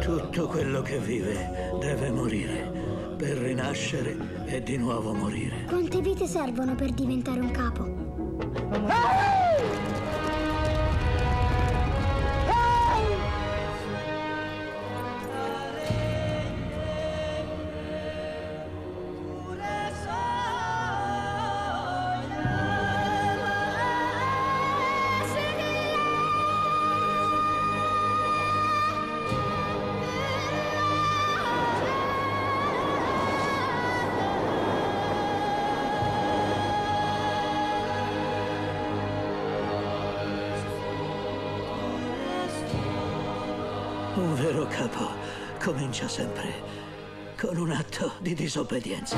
Tutto quello che vive deve morire per rinascere e di nuovo morire. Quante vite servono per diventare un capo? Ah! Un vero capo comincia sempre con un atto di disobbedienza.